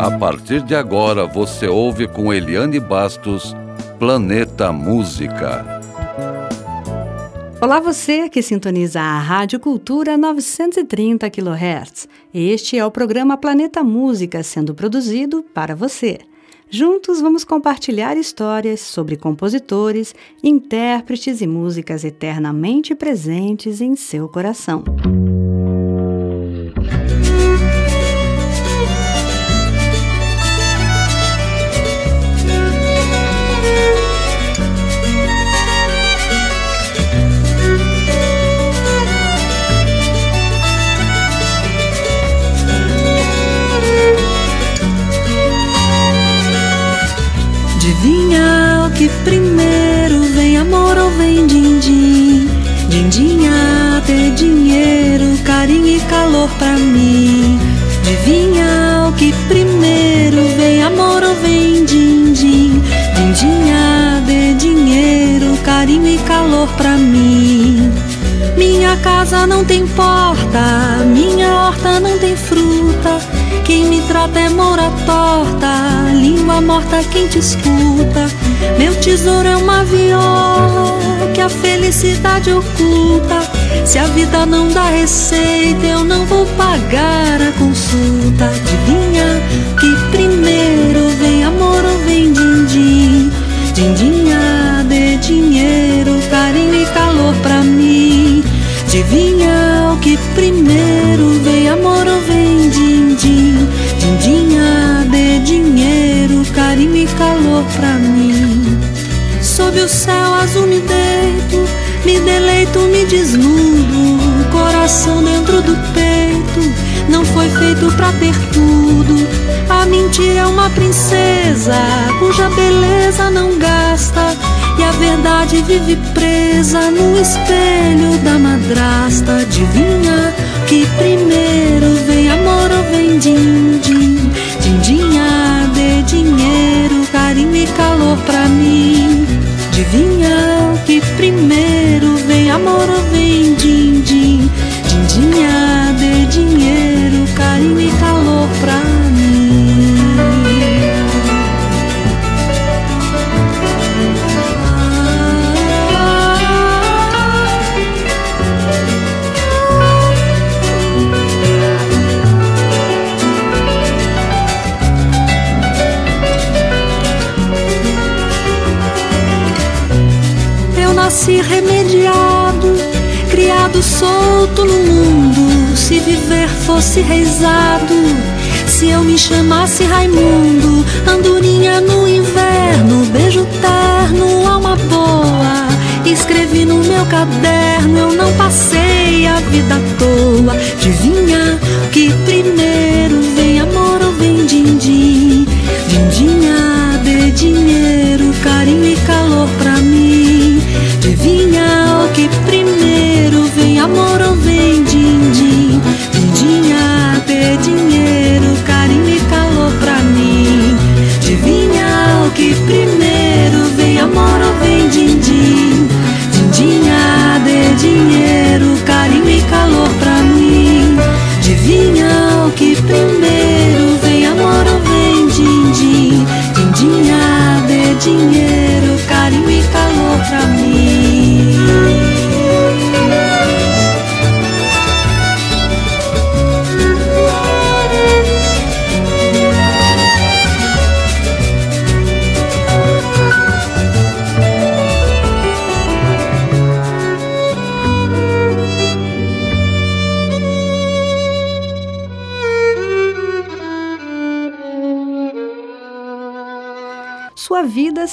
A partir de agora você ouve com Eliane Bastos Planeta Música. Olá você que sintoniza a Rádio Cultura 930 kHz. Este é o programa Planeta Música sendo produzido para você. Juntos vamos compartilhar histórias sobre compositores, intérpretes e músicas eternamente presentes em seu coração. Adivinha calor pra mim. Adivinha o que primeiro vem amor ou vem din-din? Dindinha ter dinheiro, carinho e calor pra mim. Minha casa não tem porta, minha horta não tem fruta. Quem me trata é mora torta, língua morta quem te escuta. Meu tesouro é uma viola que a felicidade oculta. Se a vida não dá receita, eu não vou pagar a consulta. Adivinha que primeiro vem amor ou vem din-din? Dindinha de dinheiro, carinho e calor pra mim. Adivinha o que primeiro vem amor ou vem din-din? Dindinha de dinheiro, carinho e calor pra mim. Sob o céu azul me deito, me deleito, me desnudo. Coração dentro do peito, não foi feito pra ter tudo. A mentira é uma princesa, cuja beleza não gasta. E a verdade vive presa no espelho da madrasta. Adivinha que primeiro vem amor ou vem din-din? Dinheiro, carinho e calor pra mim. Adivinha que primeiro vem amor ou vem din-din? Dindinha de dinheiro, carinho e calor Eu nasci remediado, criado solto no mundo. Se viver fosse reizado, se eu me chamasse Raimundo, andorinha no inverno, beijo terno, alma boa. Escrevi no meu caderno, eu não passei a vida à toa. Adivinha que primeiro vem amor ou vem din-din? Dindinha de dinheiro, carinho e calor pra mim.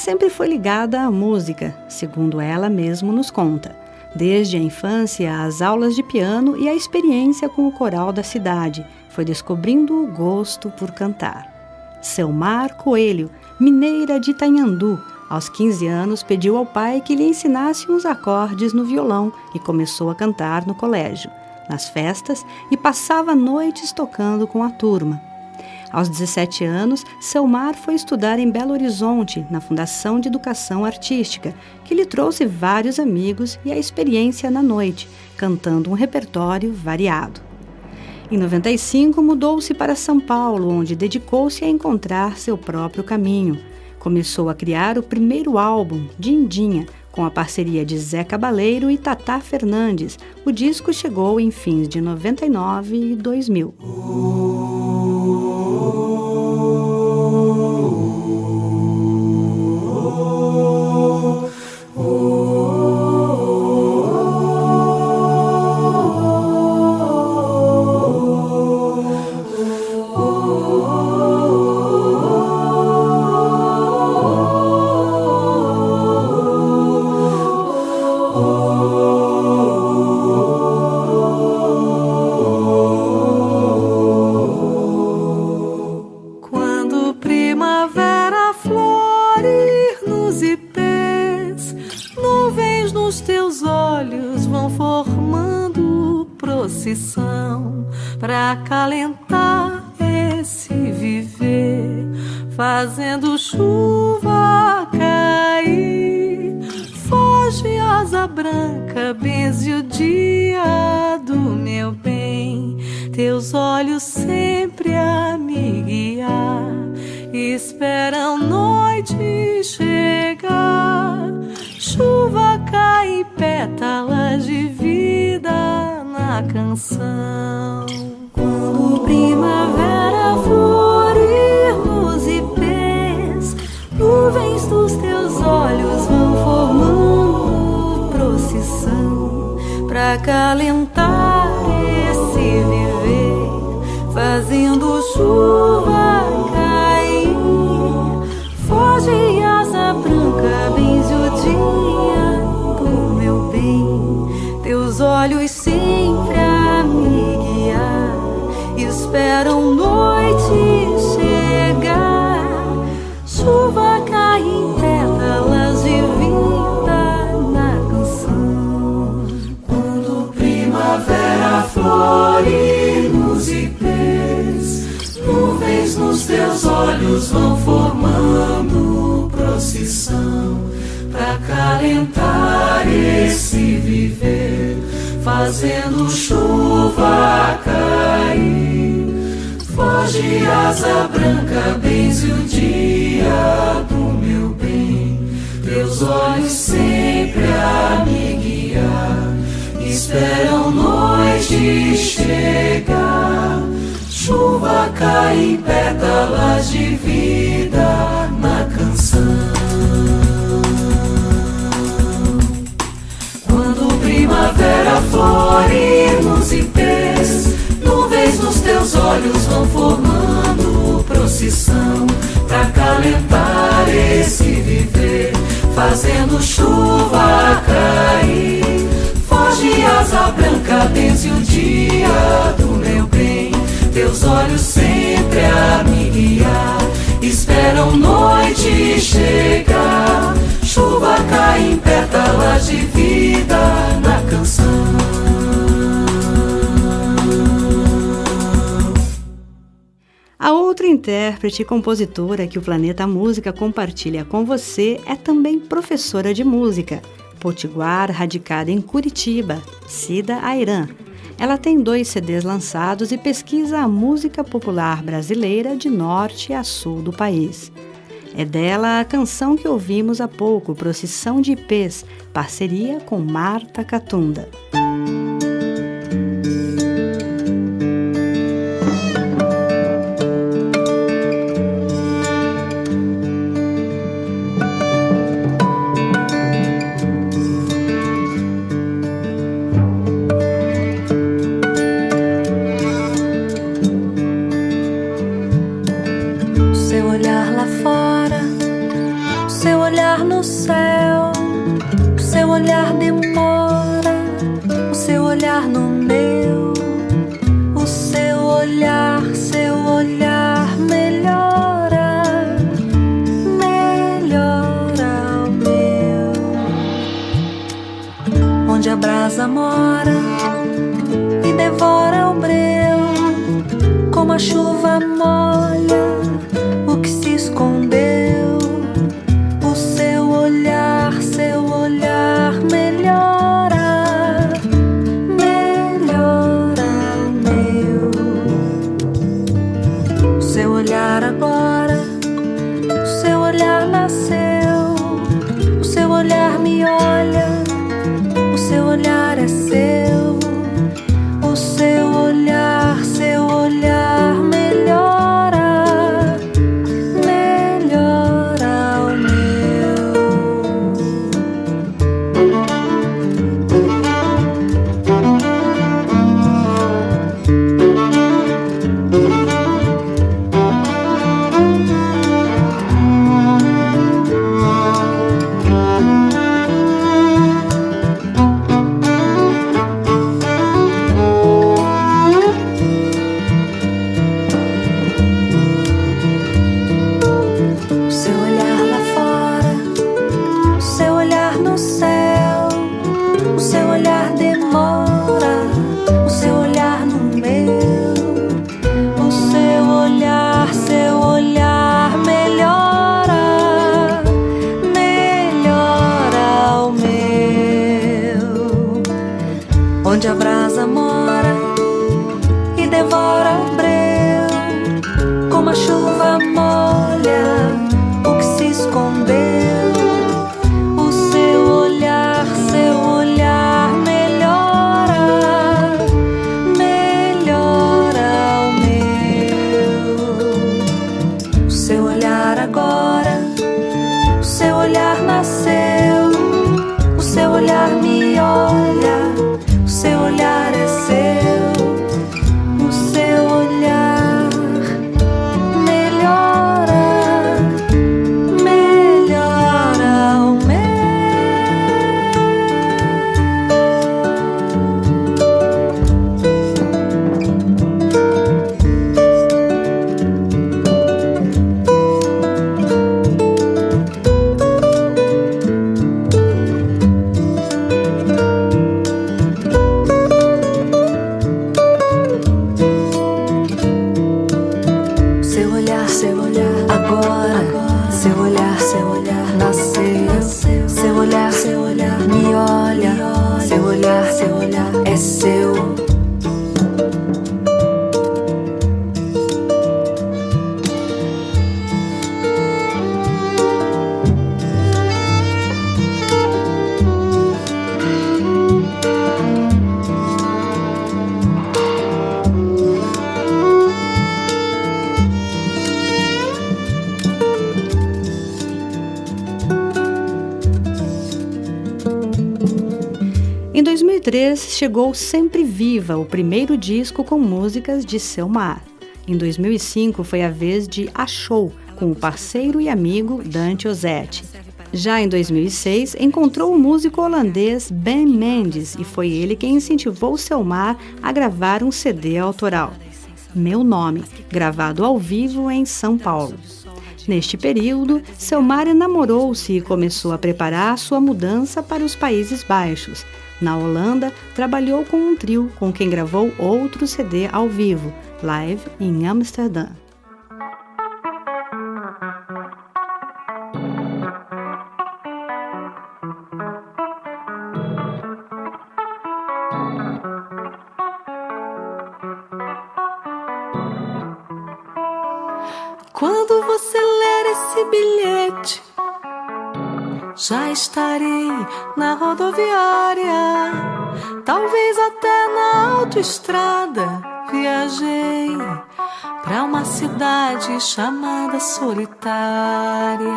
Sempre foi ligada à música, segundo ela mesma nos conta. Desde a infância, as aulas de piano e a experiência com o coral da cidade, foi descobrindo o gosto por cantar. Selmar Coelho, mineira de Itanhandu, aos 15 anos pediu ao pai que lhe ensinasse uns acordes no violão e começou a cantar no colégio, nas festas e passava noites tocando com a turma. Aos 17 anos, Selmar foi estudar em Belo Horizonte, na Fundação de Educação Artística, que lhe trouxe vários amigos e a experiência na noite, cantando um repertório variado. Em 95, mudou-se para São Paulo, onde dedicou-se a encontrar seu próprio caminho. Começou a criar o primeiro álbum, Dindinha, com a parceria de Zé Cabaleiro e Tatá Fernandes. O disco chegou em fins de 99 e 2000. Fazendo chuva cair. Foge asa branca, benze o dia do meu bem. Teus olhos sempre a me guiar, esperam noite chegar. Chuva cai pétalas de vida flore nos ipês, nuvens nos teus olhos vão formando procissão pra calentar esse viver, fazendo chuva cair. Foge asa branca, benze o dia do meu bem, teus olhos sempre a me guiar, esperam noite chegar. Chuva cai em pétalas de vida intérprete e compositora que o Planeta Música compartilha com você é também professora de música, potiguar radicada em Curitiba, Cida Airan. Ela tem dois CDs lançados e pesquisa a música popular brasileira de norte a sul do país. É dela a canção que ouvimos há pouco, Procissão de Ipês, parceria com Marta Catunda. 2003, chegou Sempre Viva, o primeiro disco com músicas de Selmar. Em 2005, foi a vez de Achou, com o parceiro e amigo Dante Ozzetti. Já em 2006, encontrou o músico holandês Ben Mendes e foi ele quem incentivou Selmar a gravar um CD autoral. Meu Nome, gravado ao vivo em São Paulo. Neste período, Selmar namorou-se e começou a preparar sua mudança para os Países Baixos. Na Holanda, trabalhou com um trio com quem gravou outro CD ao vivo, live em Amsterdã. Já estarei na rodoviária, talvez até na autoestrada. Viajei pra uma cidade chamada Solitária.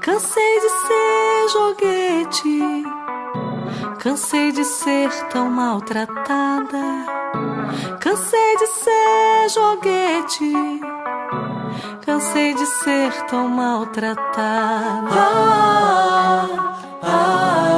Cansei de ser joguete, cansei de ser tão maltratada. Cansei de ser joguete. Cansei de ser tão maltratada. Ah, ah,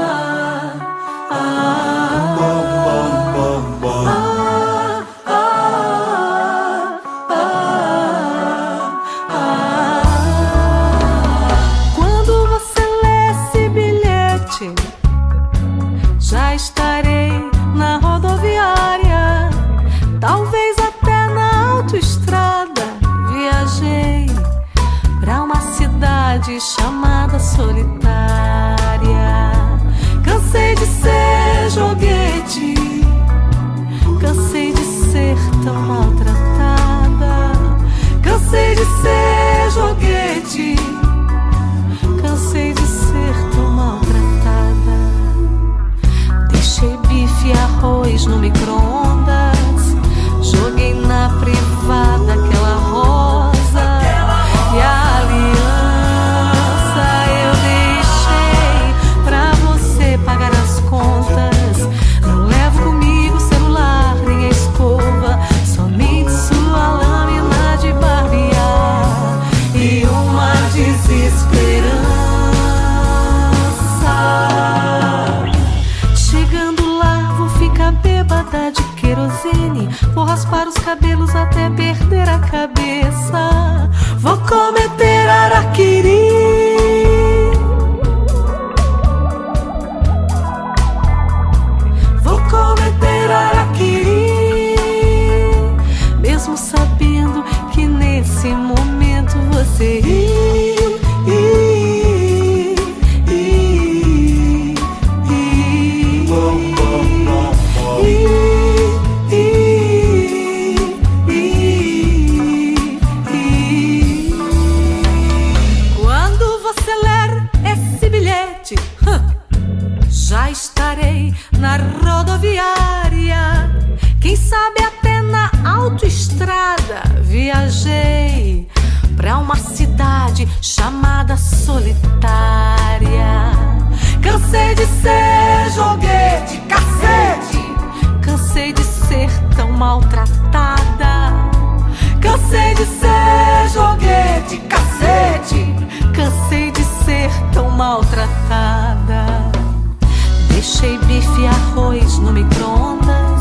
bife e arroz no micro-ondas.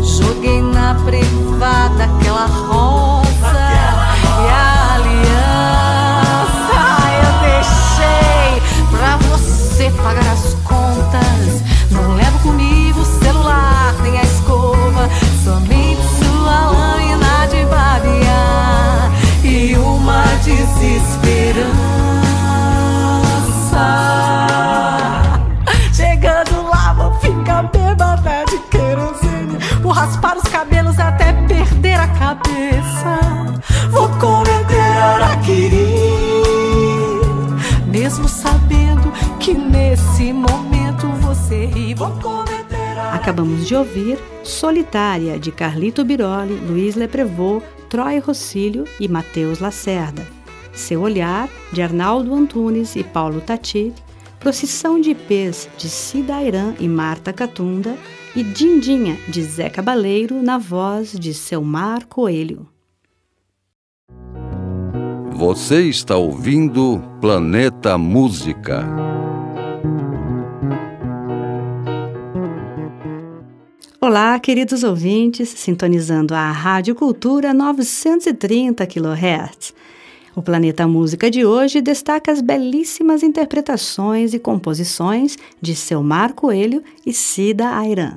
Joguei na privada aquela roda você vou cometer. Acabamos de ouvir Solitária, de Carlito Biroli, Luiz Leprevô, Troy Rossílio e Matheus Lacerda. Seu Olhar, de Arnaldo Antunes e Paulo Tati, Procissão de Ipês, de Cida Irã e Marta Catunda, e Dindinha, de Zé Cabaleiro, na voz de Selmar Coelho. Você está ouvindo Planeta Música. Olá, queridos ouvintes, sintonizando a Rádio Cultura 930 kHz. O Planeta Música de hoje destaca as belíssimas interpretações e composições de Selmar Coelho e Cida Ayran.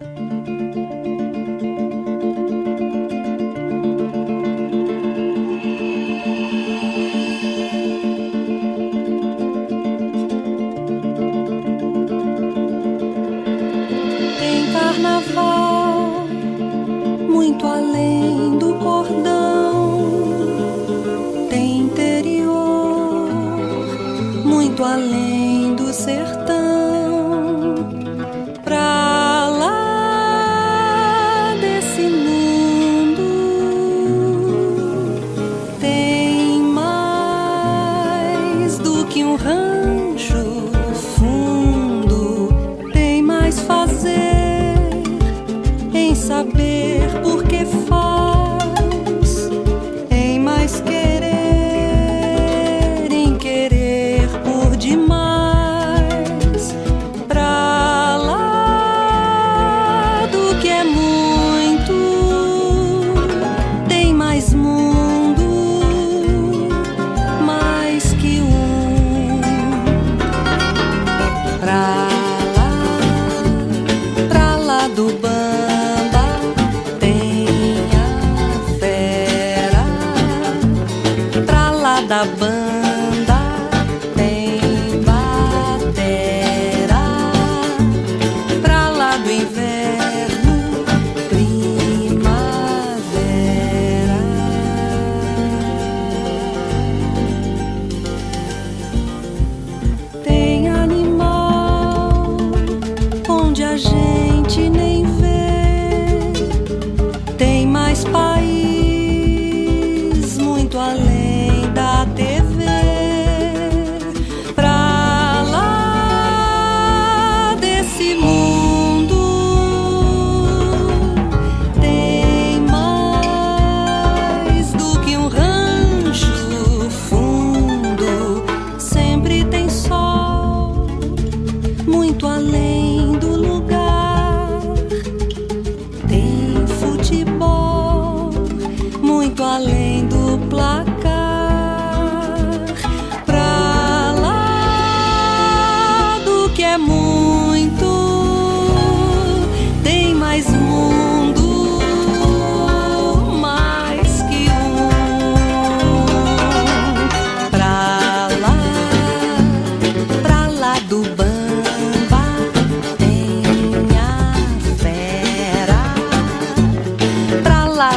muito além do cordão. Tem interior, muito além do sertão.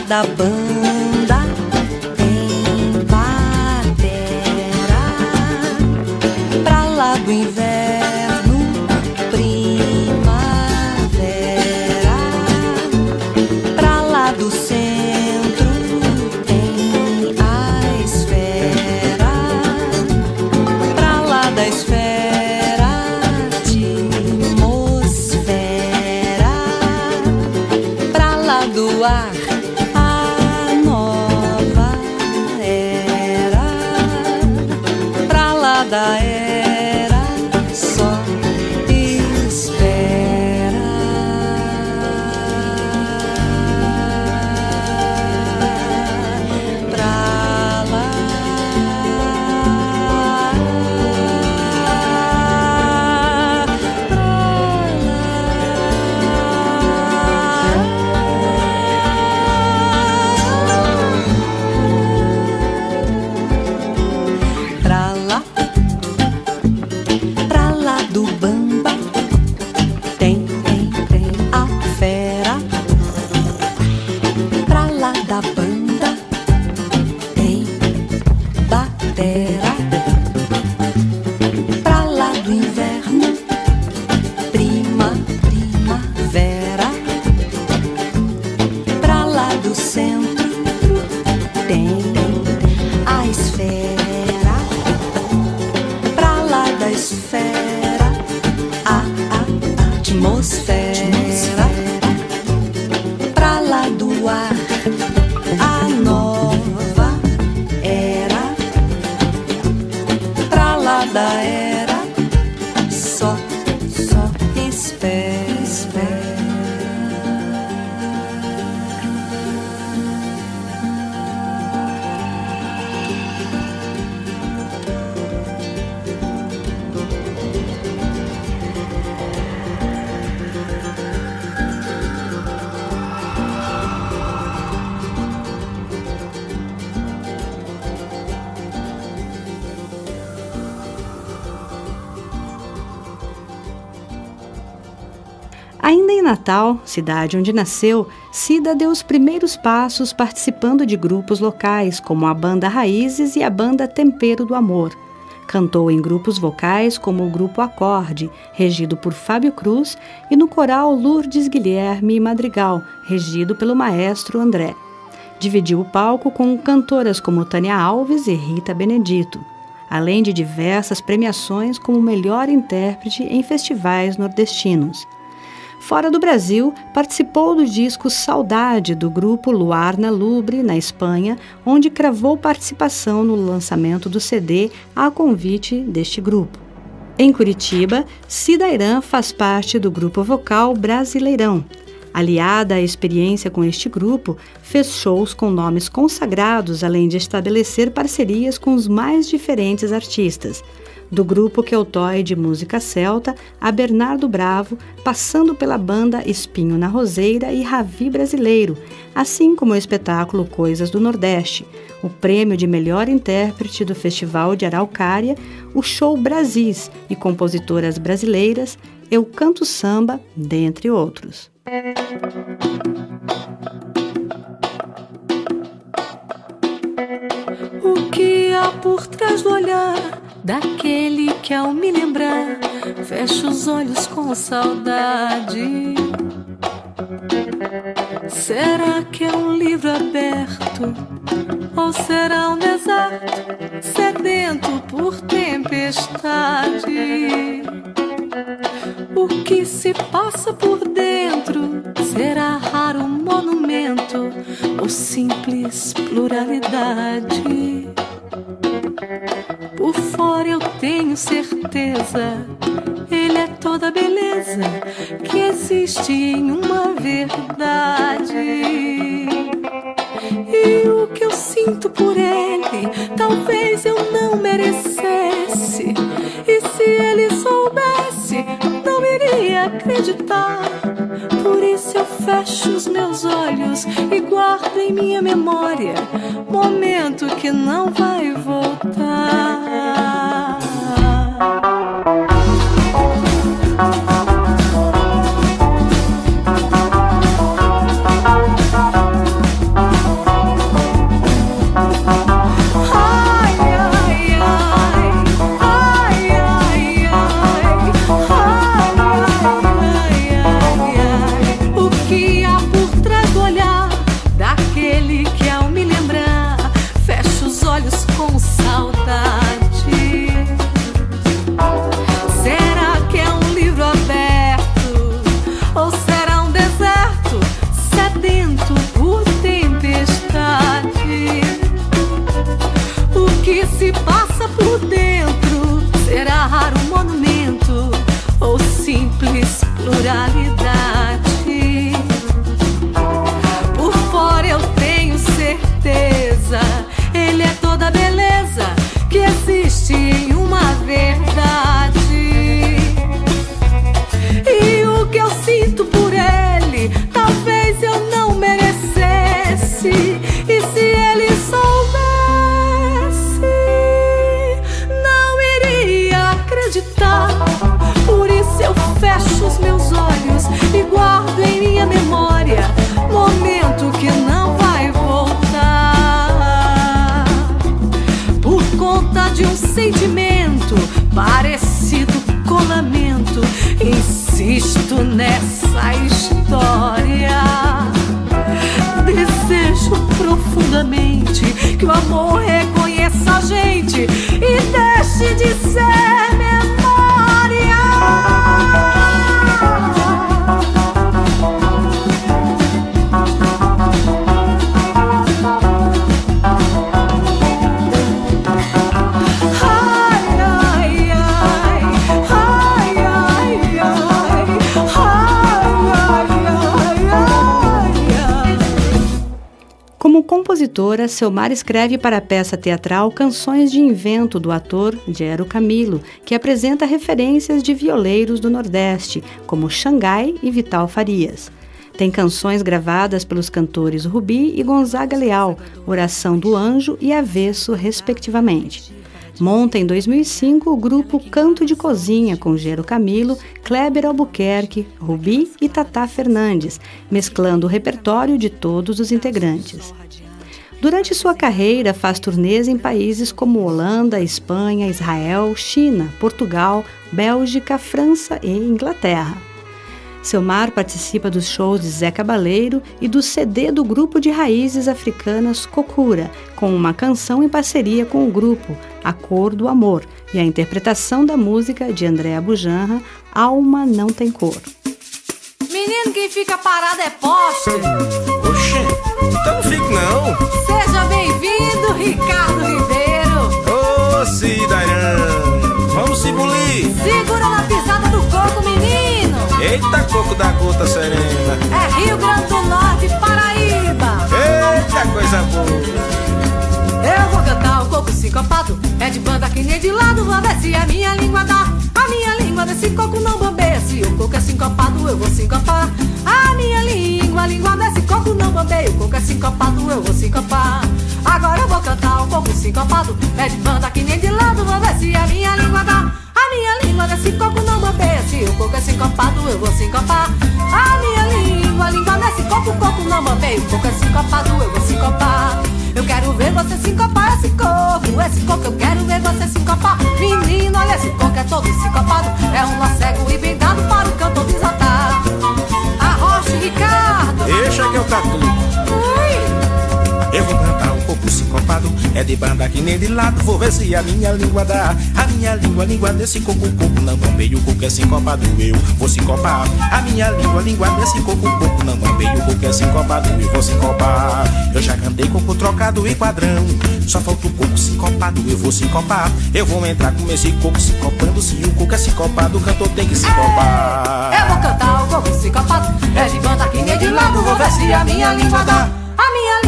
Da banda Ainda em Natal, cidade onde nasceu, Cida deu os primeiros passos participando de grupos locais, como a Banda Raízes e a Banda Tempero do Amor. Cantou em grupos vocais como o Grupo Acorde, regido por Fábio Cruz, e no coral Lourdes Guilherme Madrigal, regido pelo maestro André. Dividiu o palco com cantoras como Tânia Alves e Rita Benedito, além de diversas premiações como melhor intérprete em festivais nordestinos. Fora do Brasil, participou do disco Saudade do grupo Luar na Lubre, na Espanha, onde cravou participação no lançamento do CD a convite deste grupo. Em Curitiba, Cida Irã faz parte do grupo vocal Brasileirão. Aliada à experiência com este grupo, fez shows com nomes consagrados, além de estabelecer parcerias com os mais diferentes artistas do grupo Keltoy de música celta a Bernardo Bravo, passando pela banda Espinho na Roseira e Ravi Brasileiro, assim como o espetáculo Coisas do Nordeste, o prêmio de melhor intérprete do Festival de Araucária, o show Brasis e compositoras brasileiras, Eu Canto Samba, dentre outros. O que há por trás do olhar daquele que ao me lembrar fecha os olhos com saudade? Será que é um livro aberto? Ou será um deserto sedento por tempestade? O que se passa por dentro será raro monumento ou simples pluralidade? Certeza, ele é toda beleza que existe em uma verdade. E o que eu sinto por ele, talvez eu não merecesse. E se ele soubesse, não iria acreditar. Por isso eu fecho os meus olhos e guardo em minha memória guess amor, reconheça a gente e deixe de ser compositora, Selmar escreve para a peça teatral canções de invento do ator Gero Camilo, que apresenta referências de violeiros do Nordeste, como Xangai e Vital Farias. Tem canções gravadas pelos cantores Rubi e Gonzaga Leal, Oração do Anjo e Avesso, respectivamente. Monta em 2005 o grupo Canto de Cozinha com Gero Camilo, Kleber Albuquerque, Rubi e Tatá Fernandes, mesclando o repertório de todos os integrantes. Durante sua carreira, faz turnês em países como Holanda, Espanha, Israel, China, Portugal, Bélgica, França e Inglaterra. Selmar participa dos shows de Zé Cabaleiro e do CD do grupo de raízes africanas Kokura, com uma canção em parceria com o grupo, A Cor do Amor, e a interpretação da música de Andréa Bujanra, Alma Não Tem Cor. Menino, quem fica parado é poste. Oxê, então não. Seja bem-vindo, Ricardo Ribeiro. Ô, oh, Cidairão, vamos se bulir. Segura na pisada do coco, menino. Eita, coco da gota serena. É Rio Grande do Norte, Paraíba. Eita, coisa boa. Eu vou cantar o sincopado. É de banda que nem de lado, vou ver se a minha língua dá. A minha língua desse coco não bambeia. Se o coco é sincopado, eu vou sincopar. A minha língua, a língua desse coco não bambeia. O coco é sincopado, eu vou sincopar. Agora eu vou cantar o coco sincopado. É de banda que nem de lado, vou ver se a minha língua dá. A minha língua desse coco não bambeia. Se o coco é sincopado, eu vou sincopar. A minha língua, a língua desse coco, coco não bambeia. O coco é sincopado, eu vou sincopar. Eu quero ver você sincopar esse coco, esse coco, eu quero ver você sincopar. Menino, olha esse coco, é todo sincopado. É um nó cego e bem dado para o cantor desatar. Arrocha, Ricardo. Deixa que eu tatu. É de banda que nem de lado. Vou ver se a minha língua dá. A minha língua, língua desse coco, coco não bambeia. O coco é sincopado, eu vou sincopar. A minha língua, língua desse coco, coco não bambeia. O coco é sincopado, eu vou sincopar. Eu já cantei coco trocado e quadrão. Só falta o coco sincopado, eu vou sincopar. Eu vou entrar com esse coco sincopando. Se o coco é sincopado, o cantor tem que sincopar. Eu vou cantar o coco sincopado. É de banda que nem de lado. Vou ver se a minha língua dá.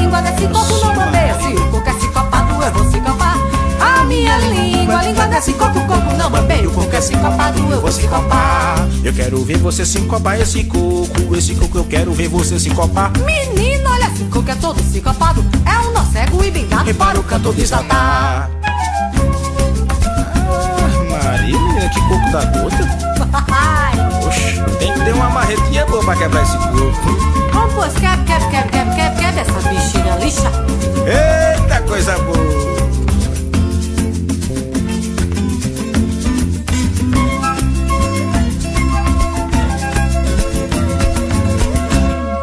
Língua desse coco não bambeia. Coco é sincopado, eu vou sincopar. A minha língua, a língua desse coco, coco não bambeia. O coco é sincopado, eu vou sincopar. Eu quero ver você sincopar esse coco. Esse coco eu quero ver você sincopar. Menino, olha esse coco é todo sincopado. É um nó cego e bem dado para o cantor desatar. Que coco da gota. Oxe, tem que ter uma marretinha boa pra quebrar esse coco. Vamos, pois, quebra, quebra, quebra, quebra, quebra, quebra essa bexiga lixa. Eita, coisa boa.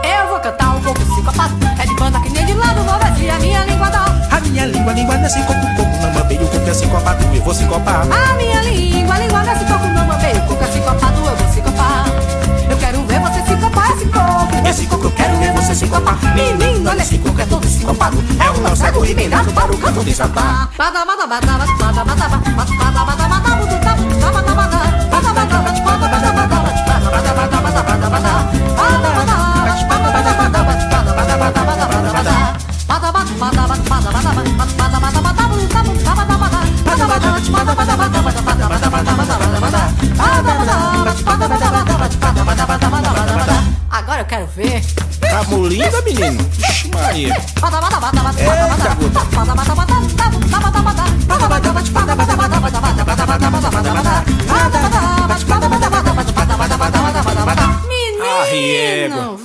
Eu vou cantar um pouco sincopado. É de banda que nem de lado, ver se a minha língua dá. A minha língua, língua desse coco, coco não bambeia. O coco é sincopado, eu vou sincopar. A minha língua, a língua desse coco não bambeia. O coco é sincopado, eu vou sincopar. Eu quero ver você sincopar esse coco. Esse coco eu quero ver você sincopar. Menino, olha esse coco é todo sincopado. É um nó cego e bem dado para o canto desatar. Agora eu quero ver. Tá molinda, menino? Ixi, Maria. Eita. Menino,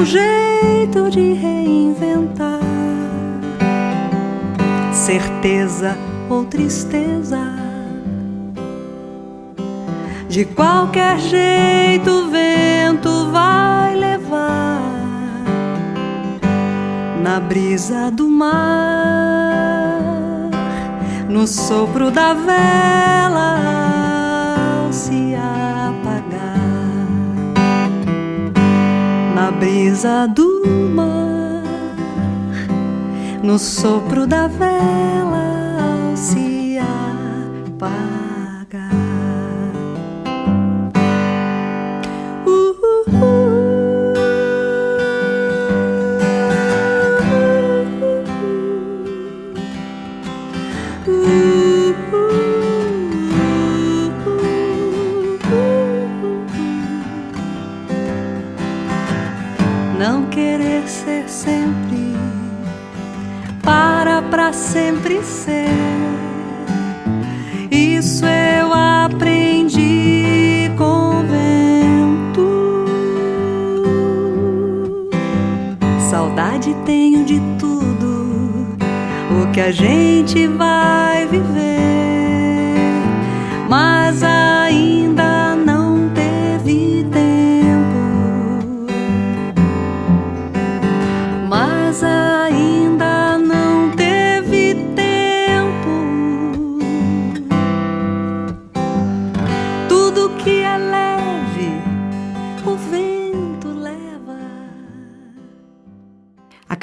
um jeito de reinventar certeza ou tristeza. De qualquer jeito o vento vai levar na brisa do mar, no sopro da vela brisa do mar, no sopro da vela ao se apagar.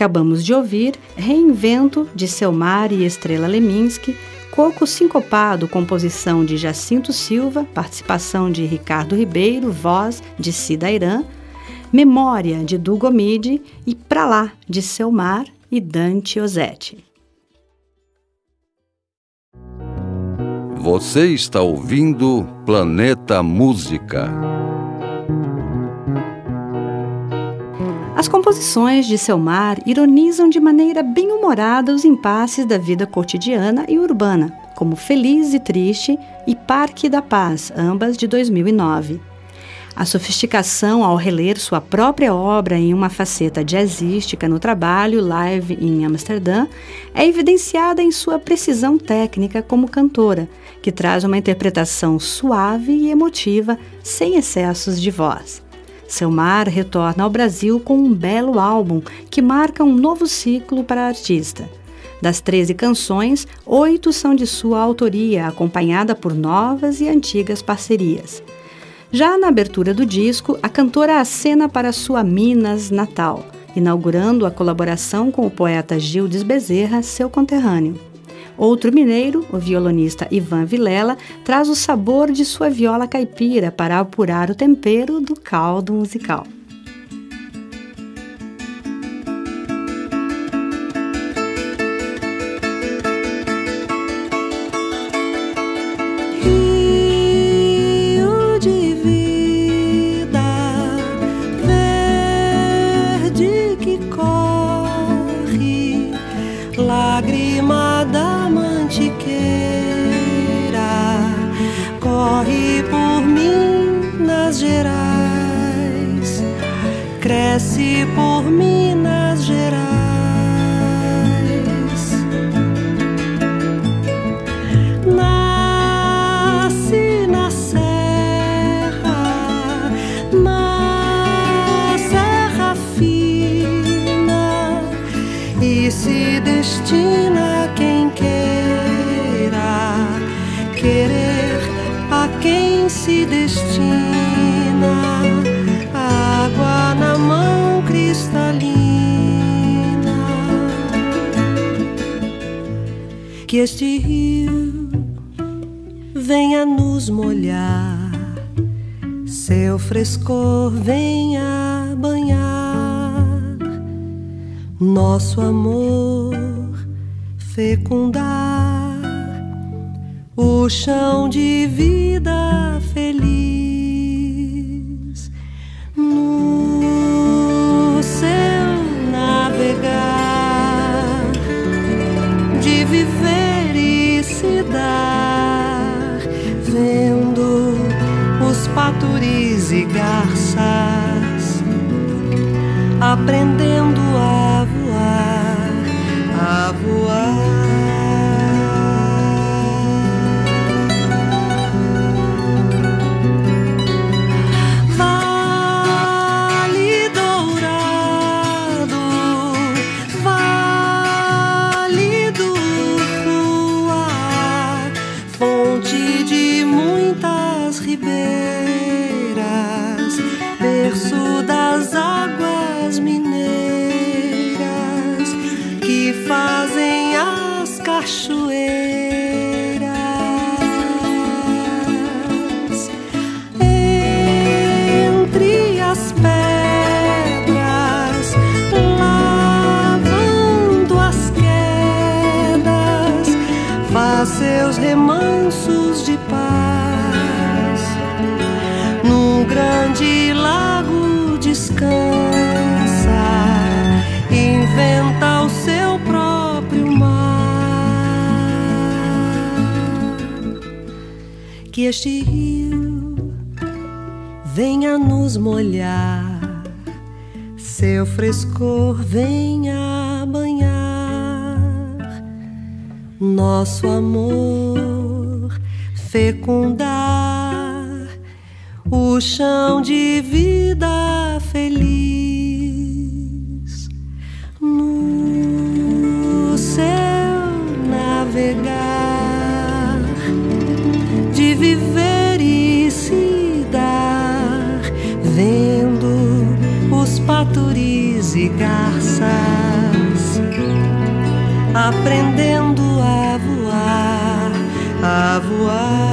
Acabamos de ouvir Reinvento de Selmar e Estrela Leminski, Coco Sincopado, composição de Jacinto Silva, participação de Ricardo Ribeiro, voz de Cida Irã, Memória de Dugomide e Pra Lá de Selmar e Dante Ozzetti. Você está ouvindo Planeta Música. As composições de Selmar ironizam de maneira bem humorada os impasses da vida cotidiana e urbana, como Feliz e Triste e Parque da Paz, ambas de 2009. A sofisticação ao reler sua própria obra em uma faceta jazzística no trabalho Live em Amsterdã é evidenciada em sua precisão técnica como cantora, que traz uma interpretação suave e emotiva, sem excessos de voz. Selmar retorna ao Brasil com um belo álbum que marca um novo ciclo para a artista. Das 13 canções, oito são de sua autoria, acompanhada por novas e antigas parcerias. Já na abertura do disco, a cantora acena para sua Minas natal, inaugurando a colaboração com o poeta Gildes Bezerra, seu conterrâneo. Outro mineiro, o violonista Ivan Vilela, traz o sabor de sua viola caipira para apurar o tempero do caldo musical. Paturis e garças, aprendendo a que este rio venha nos molhar, seu frescor venha banhar. Nosso amor, fecundar o chão de vida e garças, aprendendo a voar, a voar.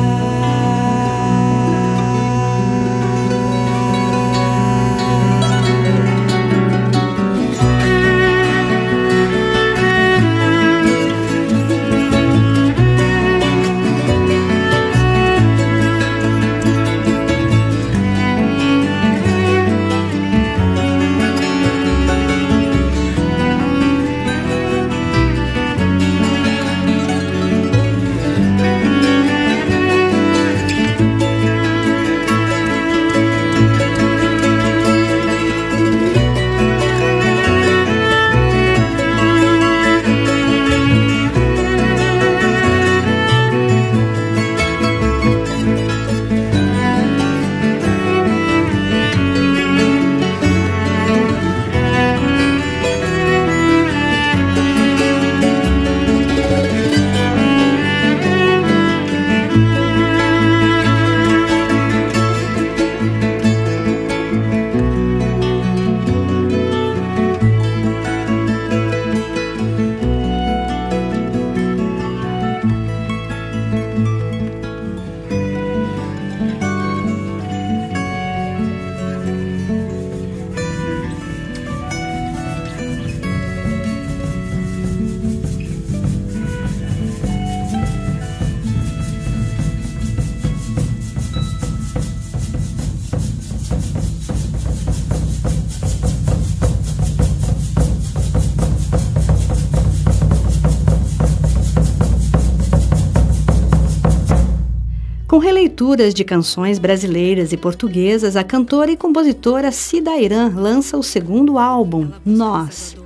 Releituras de canções brasileiras e portuguesas, a cantora e compositora Cida Irã lança o segundo álbum, Nós.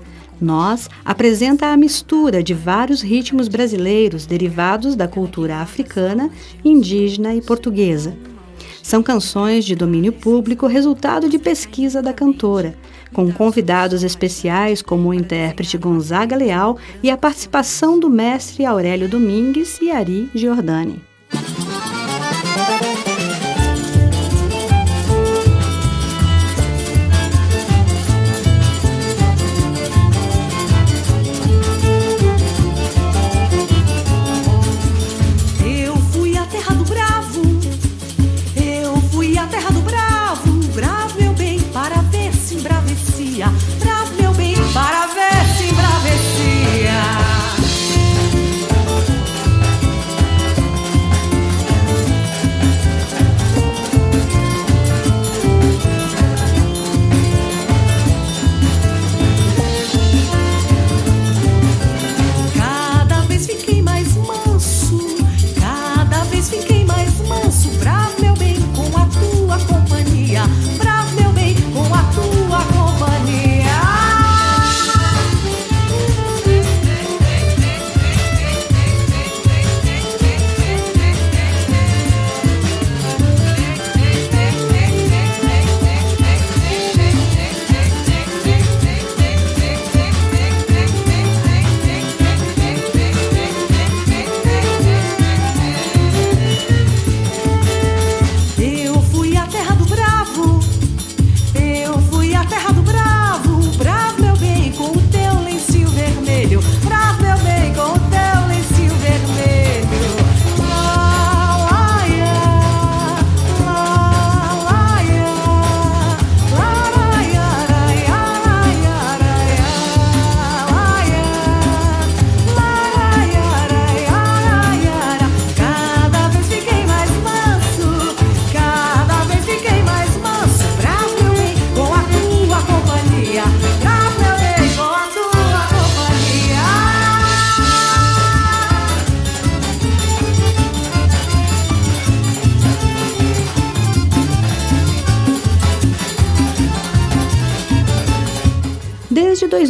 Nós apresenta a mistura de vários ritmos brasileiros derivados da cultura africana, indígena e portuguesa. São canções de domínio público, resultado de pesquisa da cantora, com convidados especiais como o intérprete Gonzaga Leal e a participação do mestre Aurélio Domingues e Ari Giordani.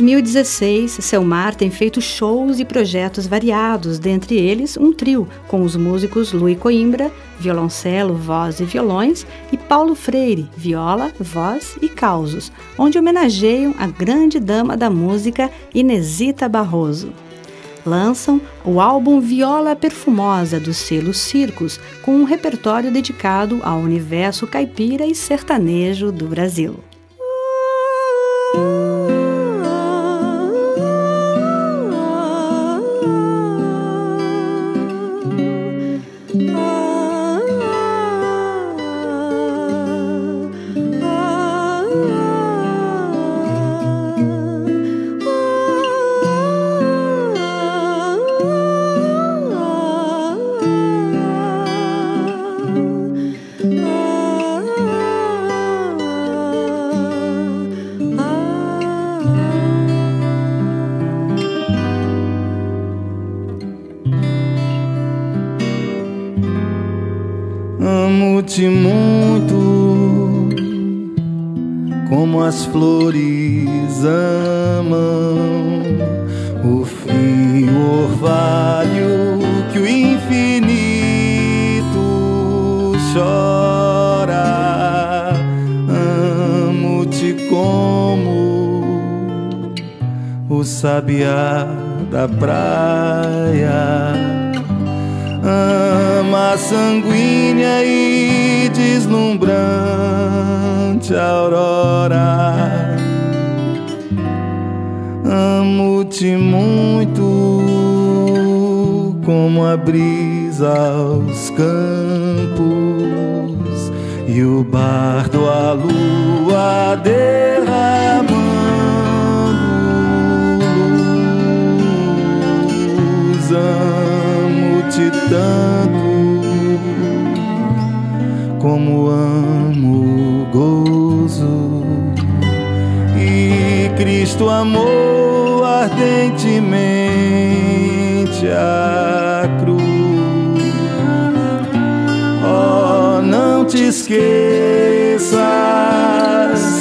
2016, Selmar tem feito shows e projetos variados, dentre eles um trio com os músicos Lui Coimbra, violoncelo, voz e violões, e Paulo Freire, viola, voz e causos, onde homenageiam a grande dama da música Inesita Barroso. Lançam o álbum Viola Perfumosa do selo Circos, com um repertório dedicado ao universo caipira e sertanejo do Brasil. Como amo gozo e Cristo amor ardentemente a cruz. Oh, não te esqueças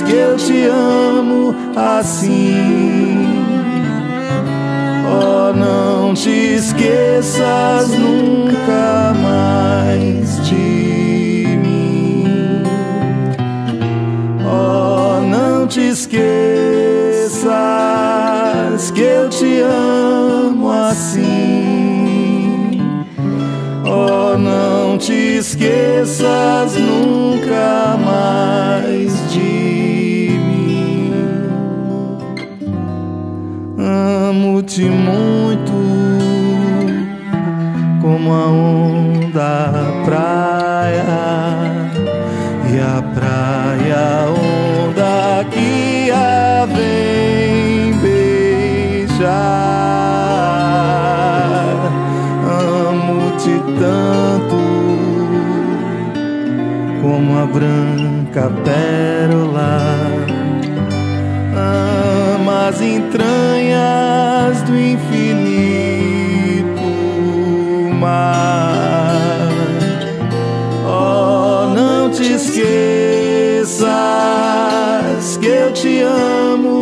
que eu te amo assim. Oh, não te esqueças nunca esqueças que eu te amo assim. Oh, não te esqueças nunca mais de mim. Amo-te muito como a onda praia como a branca pérola. Ama as entranhas do infinito mar. Oh, não te esqueças que eu te amo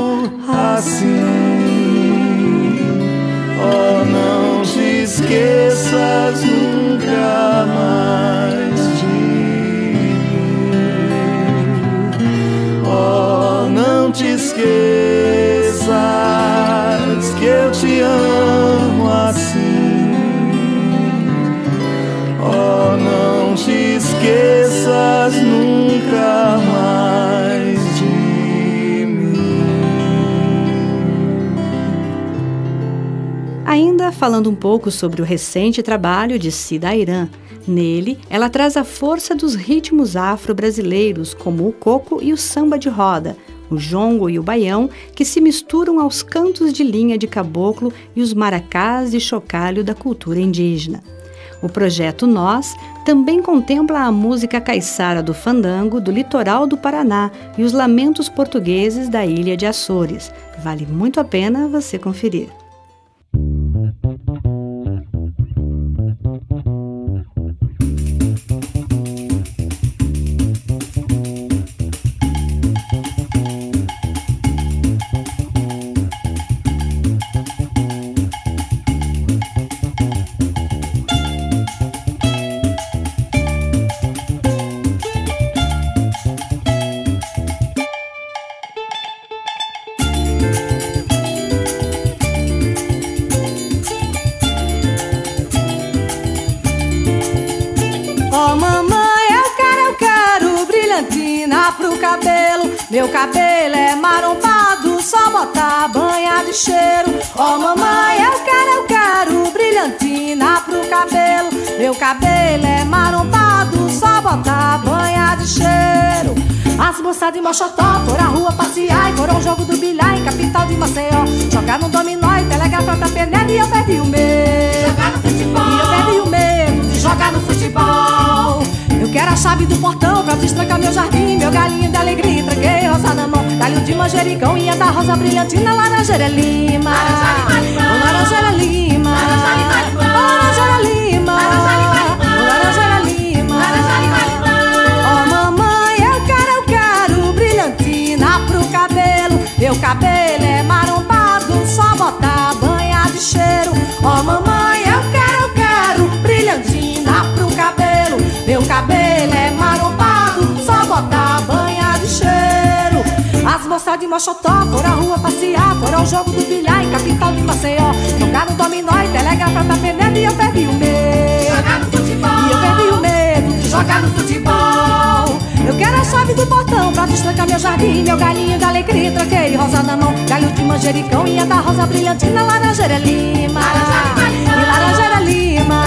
falando um pouco sobre o recente trabalho de Cida Irã. Nele, ela traz a força dos ritmos afro-brasileiros, como o coco e o samba de roda, o jongo e o baião, que se misturam aos cantos de linha de caboclo e os maracás e chocalho da cultura indígena. O projeto Nós também contempla a música caiçara do fandango do litoral do Paraná e os lamentos portugueses da ilha de Açores. Vale muito a pena você conferir. Banha de cheiro. Ó oh, mamãe, eu quero, eu quero brilhantina pro cabelo. Meu cabelo é marombado, só botar banha de cheiro. As moças de Mochotó por a rua passear e foram um jogo do bilhar em capital de Maceió. Jogar no dominó e telegrafar pra Peneda e eu perdi o medo. Jogar no futebol. E eu perdi o medo de jogar no futebol. Quero a chave do portão pra destrancar meu jardim, meu galinho de alegria. Tranquei rosa na mão, galho de manjericão e a da rosa brilhantina, laranjeira lima. Laranjeira lima. Laranjeira lima. Laranjeira lima. Oh mamãe, eu quero, eu quero brilhantina pro cabelo. Meu cabelo é marombado, só botar banha de cheiro. Oh mamãe, cabelo. É marombado, só botar banha de cheiro. As moças de Mochotó foram à rua passear, foram ao jogo do bilhar em capital de Maceió. Jogaram dominó e telegrafar pra Peneda e eu perdi o medo. Jogar no futebol. E eu perdi o medo de jogar no futebol. Eu quero a chave do portão pra destrancar meu jardim, meu galinho de alegria, tranquei rosa na mão, galho de manjericão e a da rosa brilhantina, laranjeira lima. E laranjeira lima.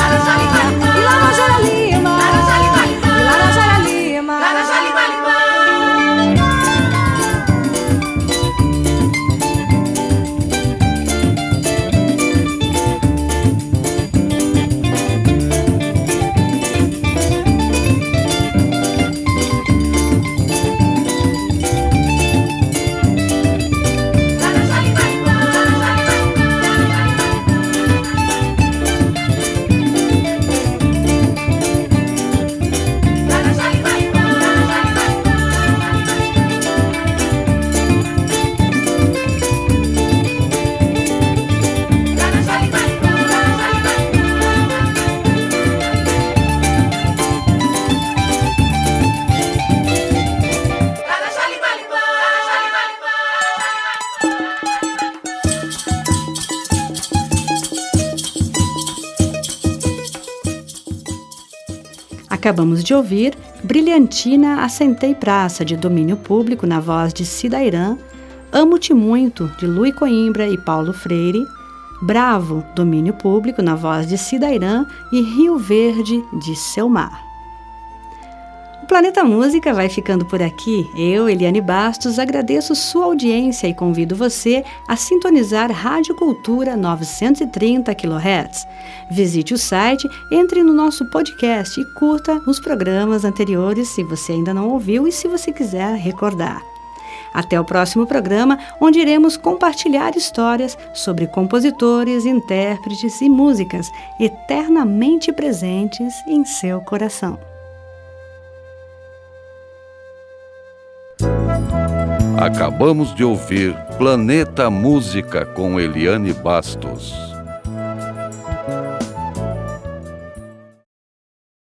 E laranjeira lima. Acabamos de ouvir Brilhantina Assentei Praça, de domínio público, na voz de Cida Irã, Amo-te Muito, de Lui Coimbra e Paulo Freire, Bravo, domínio público, na voz de Cida Irã e Rio Verde, de Selmar. Planeta Música vai ficando por aqui. Eu, Eliane Bastos, agradeço sua audiência e convido você a sintonizar Rádio Cultura 930 kHz. Visite o site, entre no nosso podcast e curta os programas anteriores se você ainda não ouviu e se você quiser recordar. Até o próximo programa, onde iremos compartilhar histórias sobre compositores, intérpretes e músicas eternamente presentes em seu coração. Acabamos de ouvir Planeta Música com Eliane Bastos.